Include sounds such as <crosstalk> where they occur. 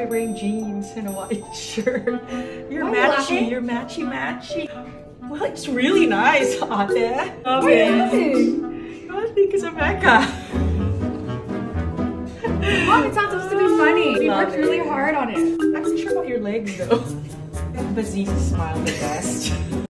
you're wearing jeans and a white <laughs> shirt. You're I'm matchy, laughing? you're matchy matchy. Well, it's really nice, ate. Love Why it. laughing? I think Mom, it's not supposed to be funny. We worked really hard on it. I'm not sure about your legs though. Bazizi smiled the best.